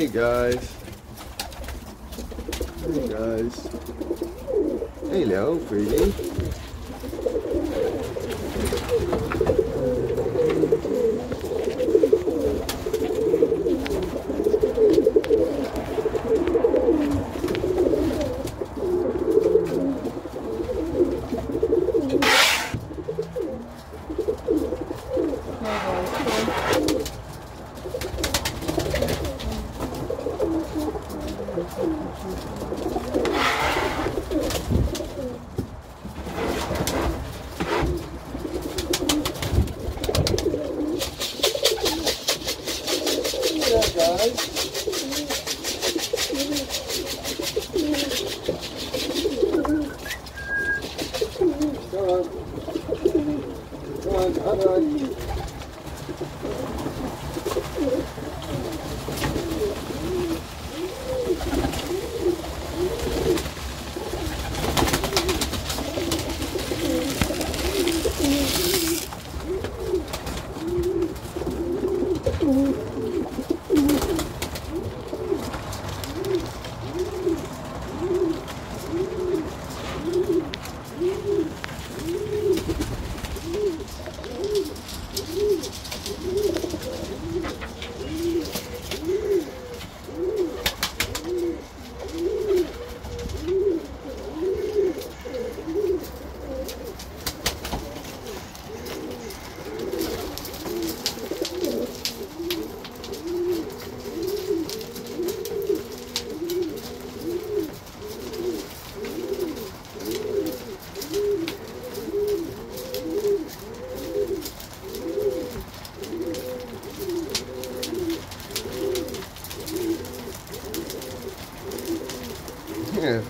Hey guys. Hey guys. Hello, pretty. Here,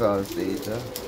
Faustita. You're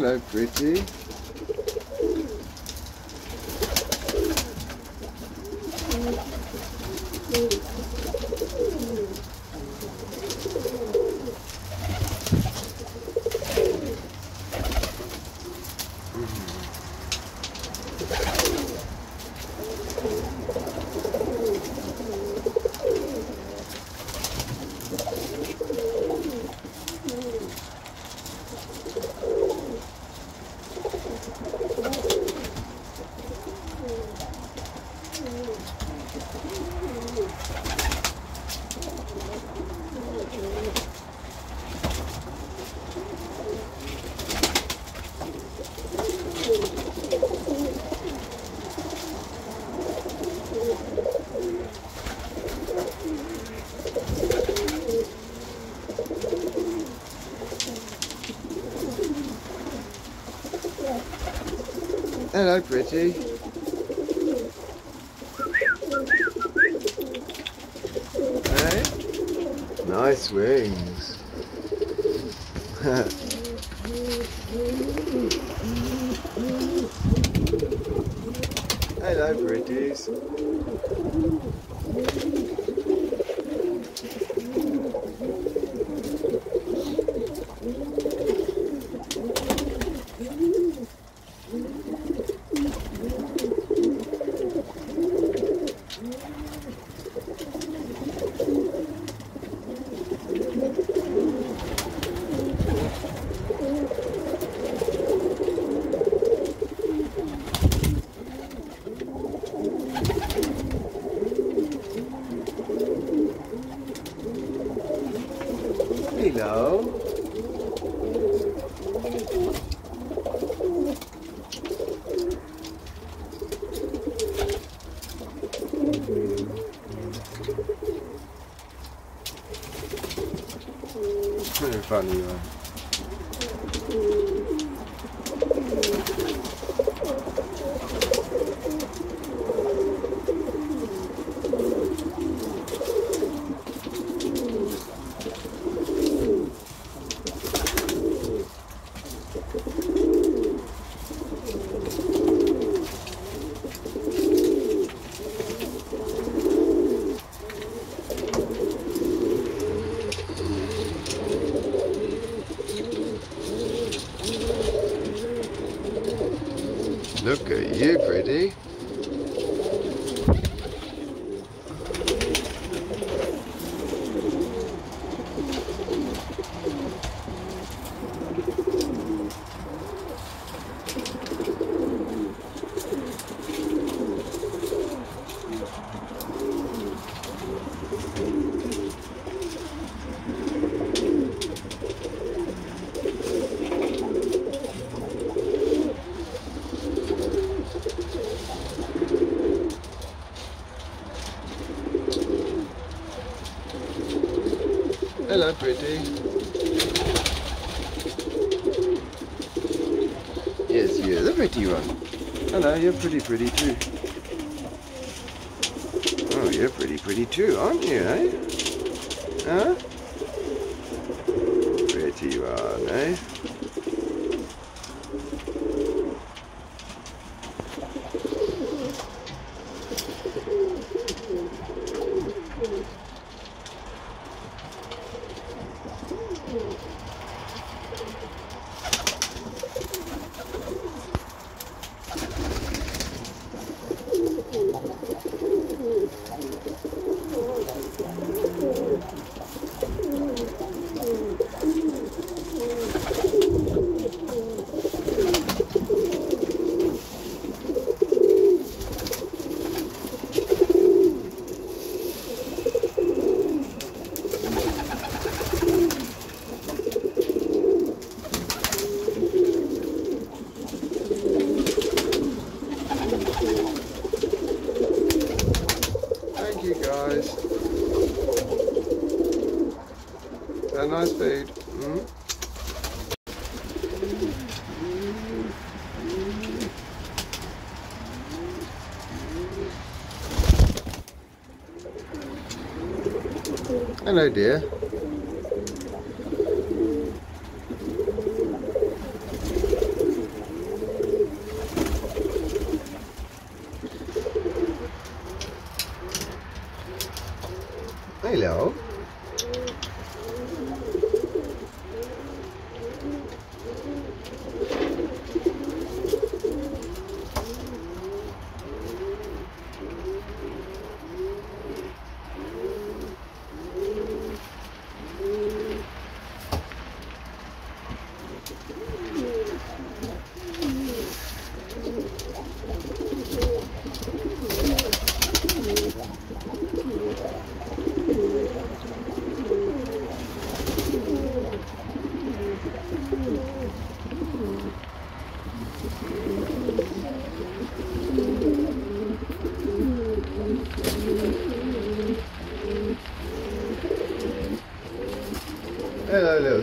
Hello, pretty. Hello, pretty. Hey? Nice wings. Hello, pretties. Hello. Very funny you are. Look at you, pretty. Hello, pretty. Yes, you're the pretty one. Hello, you're pretty pretty too. Oh, you're pretty pretty too, aren't you, eh? Huh? is. A nice food. Mm. Mm-hmm. Hello dear.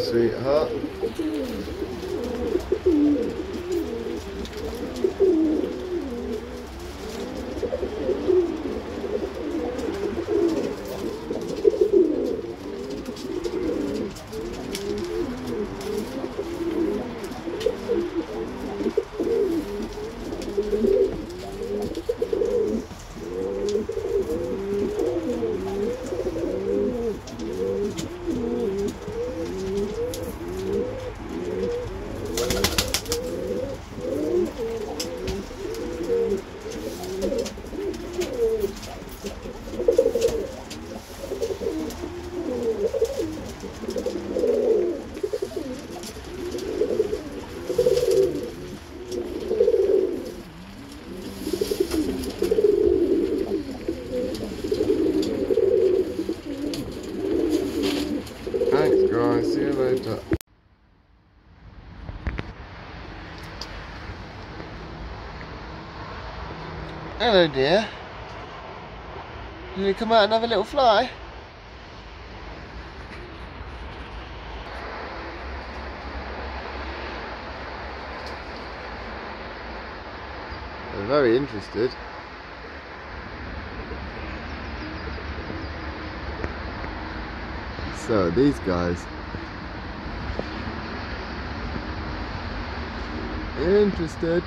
Sweetheart. Thanks, guys. See you later. Dear. Did you come out and have a little fly? They're very interested. So these guys. Interested.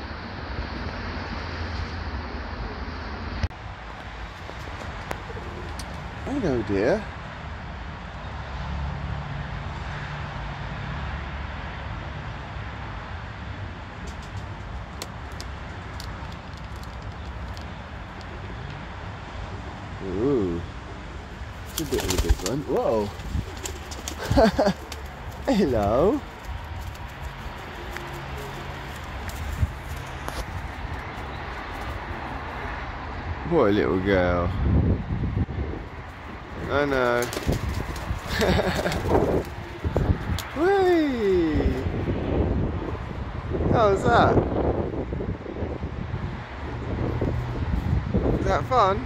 Hello dear. Ooh. It's a bit of a big one. Whoa. Hello. What a little girl. I know. Whee! How was that? Was that fun?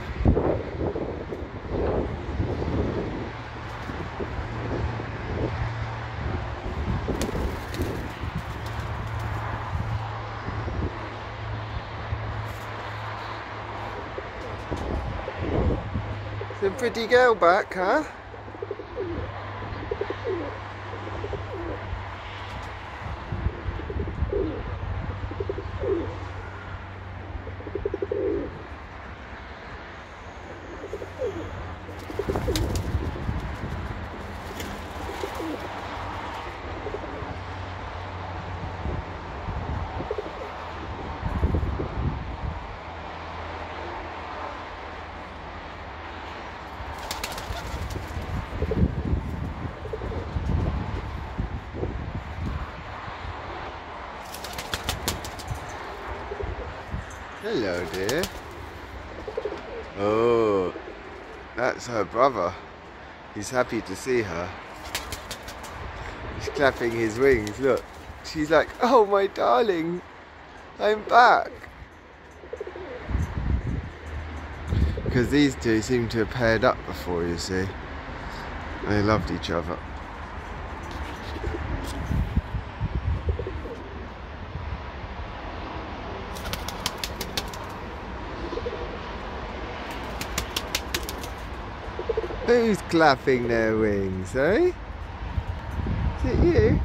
Pretty girl back, huh? Hello, dear. Oh, that's her brother. He's happy to see her. He's clapping his wings. Look, she's like, "Oh, my darling, I'm back." Because these two seem to have paired up before, you see. They loved each other. Who's clapping their wings, eh? Is it you?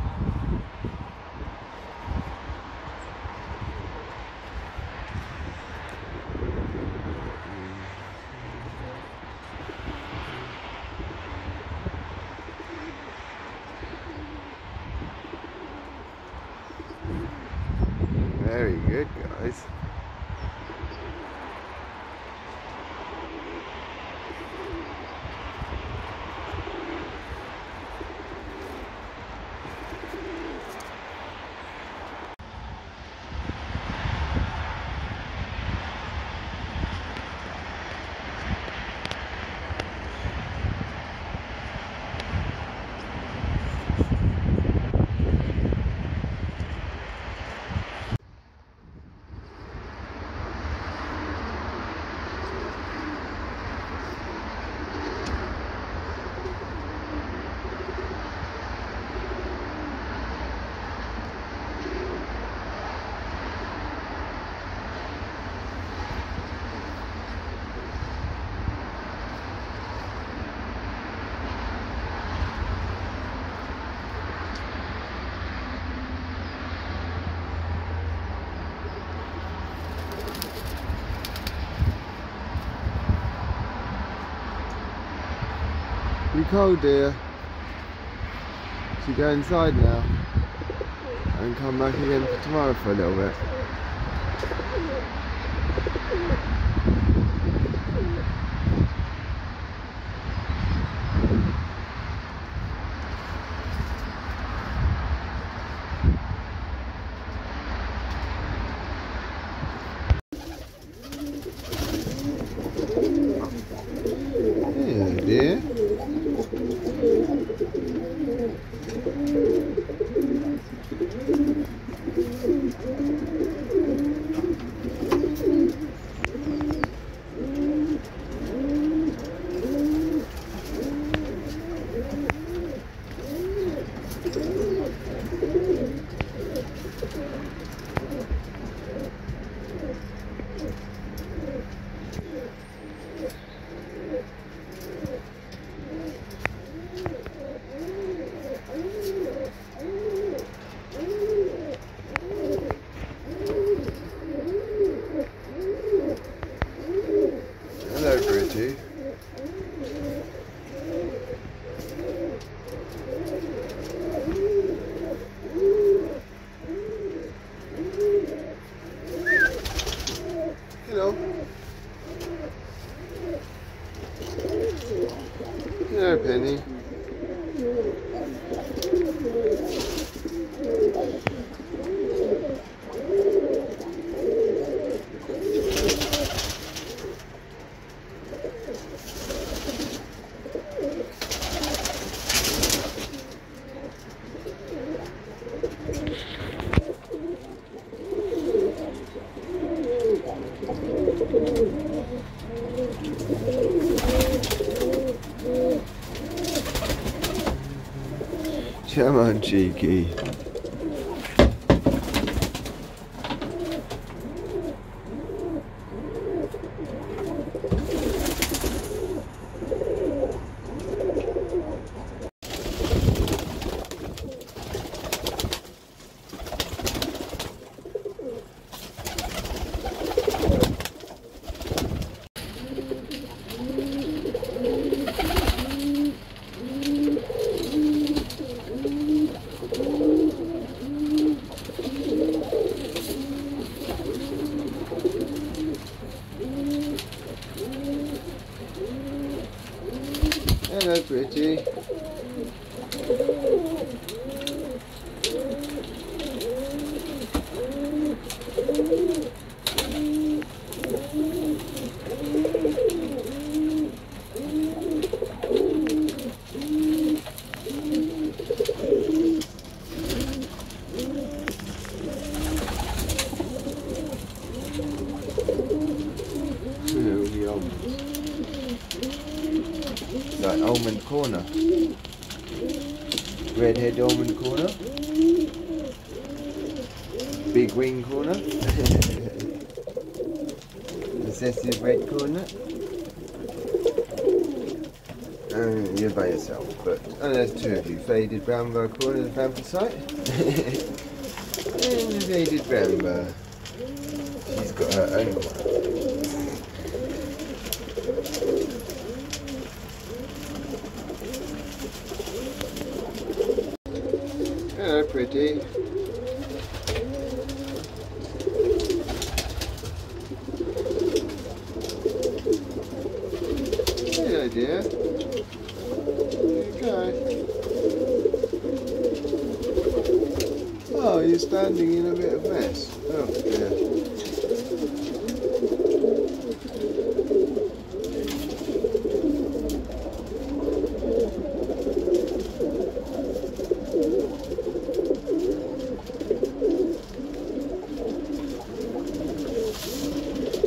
Very good, guys. You cold, dear? Should we go inside now? And come back again for tomorrow for a little bit? Yeah, dear. Hello, Bridgie. Hello. Hello, Penny. Come on, cheeky. Hello, pretty. Hello, the almonds. Like almond corner. Redhead Almond Corner. Big Wing Corner. Possessive Red Corner. And you're by yourself, but oh, there's two of you. Faded Brown Bar Corner, the Vampire and the Faded Brown Bar. She's got her own one. Hello, pretty. Dear. Okay. Oh, you're standing in a bit of mess. Oh, dear.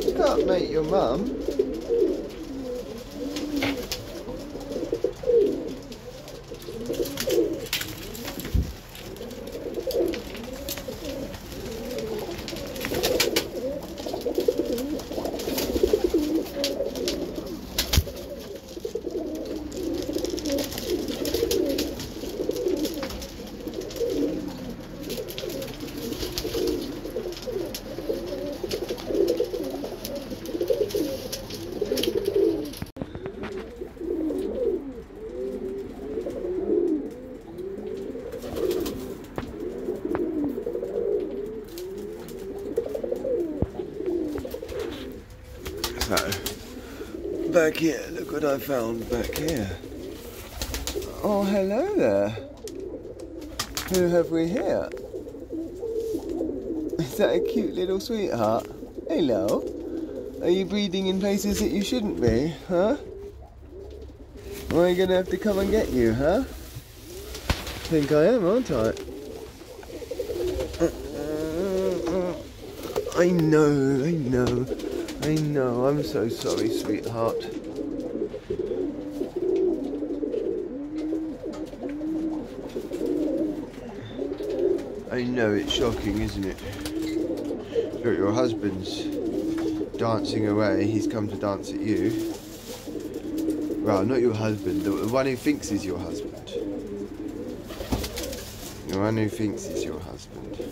You can't make your mum. So, back here, look what I found back here. Oh, hello there. Who have we here? Is that a cute little sweetheart? Hello. Are you breeding in places that you shouldn't be, huh? Am I gonna have to come and get you, huh? think I am, aren't I? Uh, uh, uh, I know, I know, I know. I'm so sorry, sweetheart. I know it's shocking, isn't it? Look, your husband's dancing away. He's come to dance at you. Well, not your husband, the one who thinks is your husband. The one who thinks is your husband.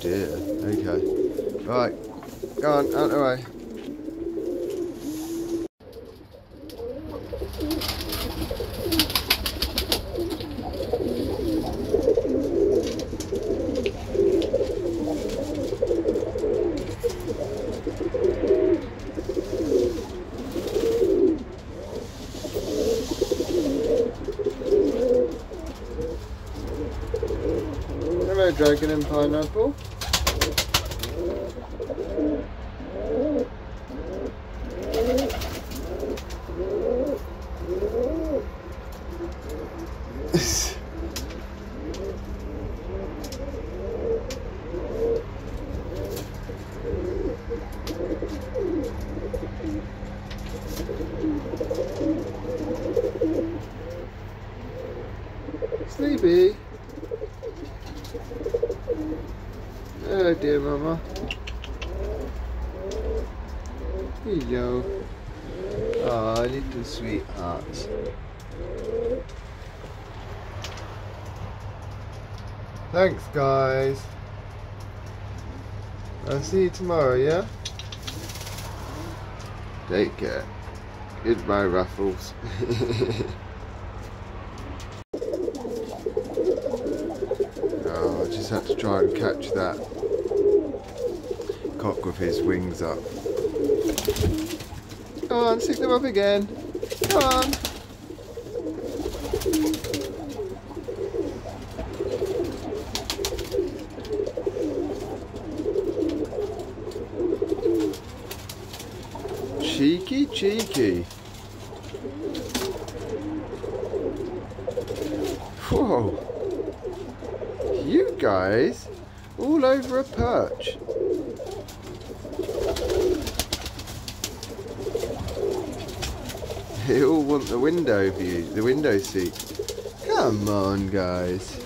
Dear. Okay. Right. Go on, out of the way. Dragon and pineapple. Sleepy. Oh dear mama. Hello. Ah, little sweetheart. Thanks guys. I'll see you tomorrow, yeah? Take care. Goodbye, Ruffles. Oh, I just had to try and catch that cock with his wings up. Come on, stick them up again. Come on. Cheeky, cheeky. Whoa. You guys, all over a perch. They all want the window view, the window seat. Come on, guys.